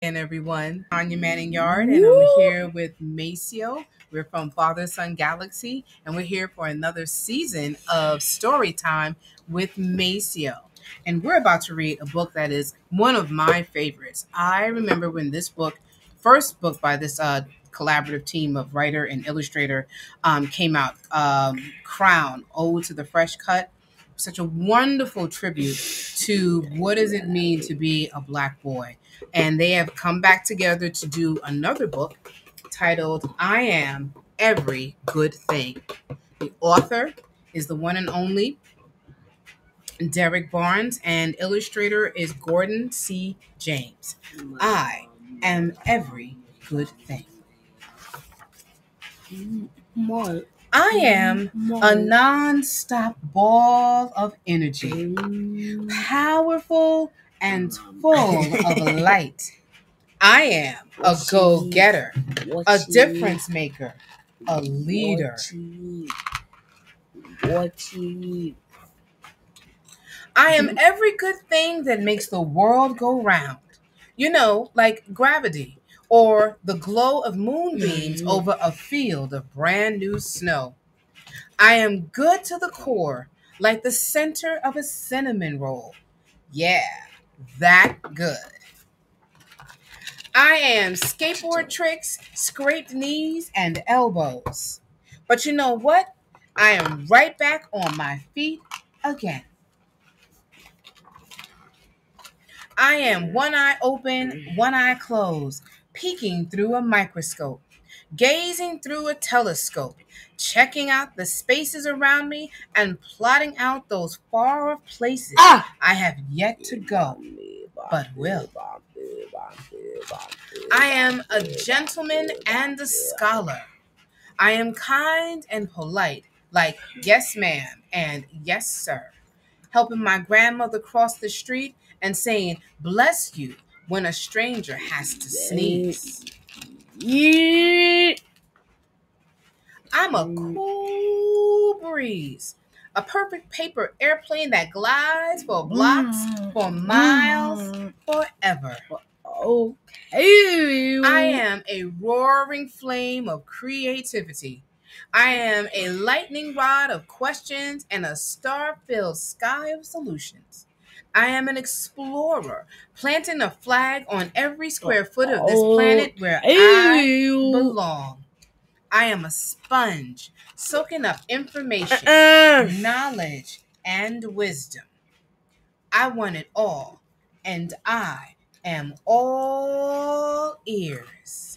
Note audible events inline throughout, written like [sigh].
And everyone, Tanya Manning-Yarde, and I'm here with Maceo. We're from Father Son Galaxy, and we're here for another season of story time with Maceo. And we're about to read a book that is one of my favorites. I remember when this book, first book by this uh, collaborative team of writer and illustrator, um, came out, um, Crown, Ode to the Fresh Cut. Such a wonderful tribute to what does it mean to be a black boy and they have come back together to do another book titled I Am Every Good Thing. The author is the one and only Derrick Barnes, and illustrator is Gordon C. James. I am every good thing. I am a non-stop ball of energy, powerful and full of light. I am a go getter, a difference maker, a leader. What you need? I am every good thing that makes the world go round. You know, like gravity or the glow of moonbeams mm-hmm. over a field of brand new snow. I am good to the core, like the center of a cinnamon roll. Yeah, that good. I am skateboard tricks, scraped knees, and elbows. But you know what? I am right back on my feet again. I am one eye open, mm-hmm. one eye closed, peeking through a microscope, gazing through a telescope, checking out the spaces around me, and plotting out those far off places Ah! I have yet to go, but will. I am a gentleman and a scholar. I am kind and polite, like yes, ma'am, and yes, sir. Helping my grandmother cross the street and saying, bless you, when a stranger has to sneeze. Yeah. I'm a mm. cool breeze, a perfect paper airplane that glides for blocks, mm. for miles, mm. forever. Okay. I am a roaring flame of creativity. I am a lightning rod of questions and a star filled sky of solutions. I am an explorer, planting a flag on every square foot of this oh, planet where I belong. I am a sponge, soaking up information, Uh-uh. knowledge, and wisdom. I want it all, and I am all ears.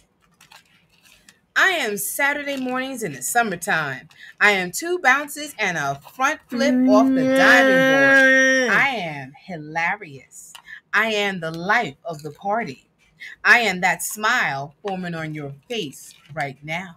I am Saturday mornings in the summertime. I am two bounces and a front flip off the diving board. Mm. I am hilarious. I am the life of the party. I am that smile forming on your face right now.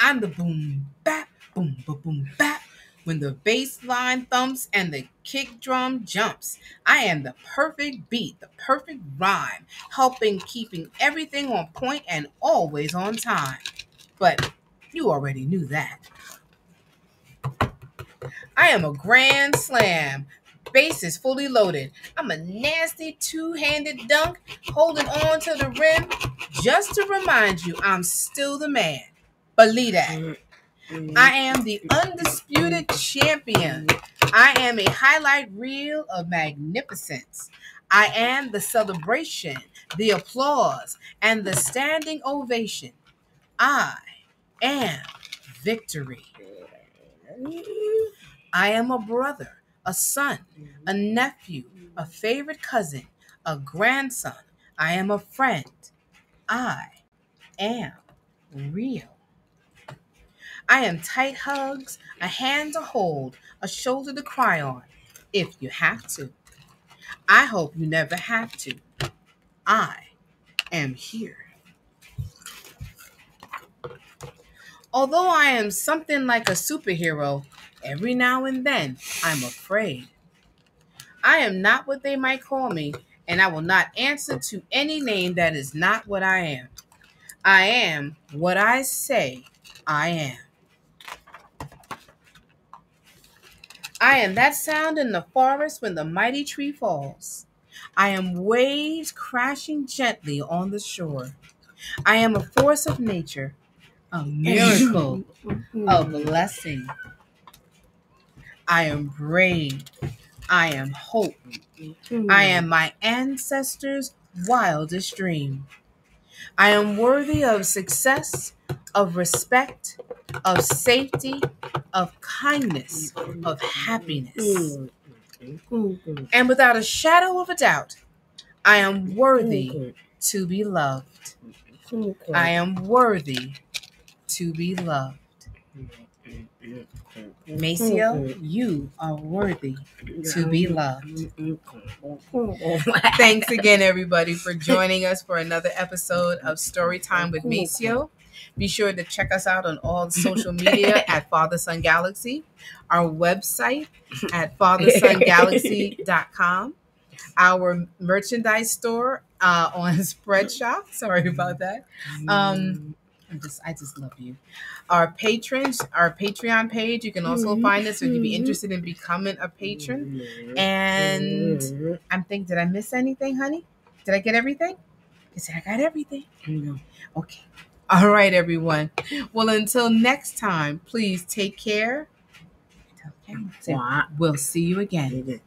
I'm the boom bap, boom ba boom bap. When the bass line thumps and the kick drum jumps, I am the perfect beat, the perfect rhyme, helping keeping everything on point and always on time. But you already knew that. I am a grand slam. Base is fully loaded. I'm a nasty two-handed dunk holding on to the rim just to remind you I'm still the man. Believe that. Mm. I mm-hmm. am the undisputed champion. I am a highlight reel of magnificence. I am the celebration, the applause, and the standing ovation. I am victory. I am a brother, a son, a nephew, a favorite cousin, a grandson. I am a friend. I am real. I am tight hugs, a hand to hold, a shoulder to cry on, if you have to. I hope you never have to. I am here. Although I am something like a superhero, every now and then I'm afraid. I am not what they might call me, and I will not answer to any name that is not what I am. I am what I say I am. I am that sound in the forest when the mighty tree falls. I am waves crashing gently on the shore. I am a force of nature, a miracle, a blessing. I am brave. I am hope. I am my ancestors' wildest dream. I am worthy of success, of respect, of safety, of kindness, of happiness. Mm, mm, mm, and without a shadow of a doubt, I am worthy to be loved. I am worthy to be loved. Maceo, you are worthy to be loved. Thanks again, everybody, for joining us for another episode of Storytime with Maceo. Be sure to check us out on all social [laughs] media at Father Son Galaxy, our website [laughs] at fathersongalaxy.com, our merchandise store uh, on [laughs] Spreadshop. Sorry about that. Um, I'm just, I just love you. Our patrons, our Patreon page, you can also find us if you'd be interested in becoming a patron. And I'm thinking, did I miss anything, honey? Did I get everything? I said I got everything. Okay. All right, everyone. Well, until next time, please take care. We'll see you again.